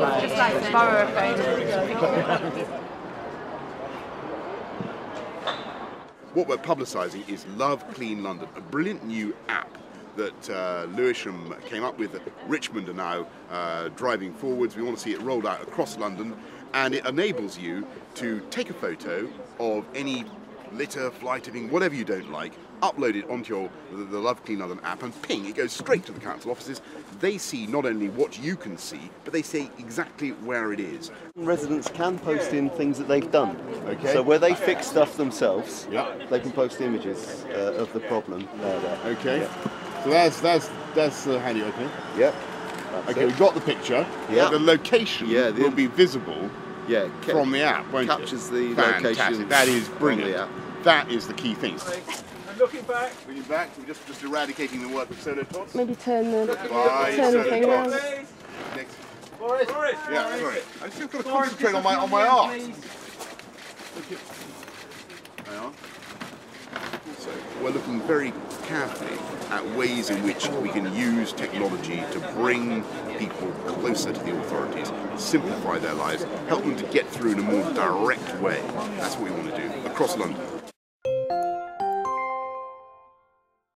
Just like the borough thing. What we're publicising is Love Clean London, a brilliant new app that uh, Lewisham came up with. Richmond are now uh, driving forwards. We want to see it rolled out across London, and it enables you to take a photo of any litter, fly tipping, whatever you don't like, upload it onto your the, the Love Clean London app, and ping, it goes straight to the council offices. They see not only what you can see, but they see exactly where it is. Residents can post in things that they've done. Okay. So where they fix stuff themselves, Yeah. they can post images uh, of the problem. There, there. Okay. So that's that's that's the handy opening. Yep. That's Okay, it. we've got the picture. Yeah. The location Yeah, the- will be visible Yeah. from the app, won't captures it? the Fantastic. location That is brilliant. That is the key thing. And looking back. Bringing back, we're just, just eradicating the work of solar tots. Maybe turn the Bye, turn the solar thing around. Next. Boris. Boris. Yeah, sorry. I still got to Boris, concentrate on my on my art. please. Hang on. So we're looking very carefully at ways in which we can use technology to bring people closer to the authorities, simplify their lives, help them to get through in a more direct way. That's what we want to do across London.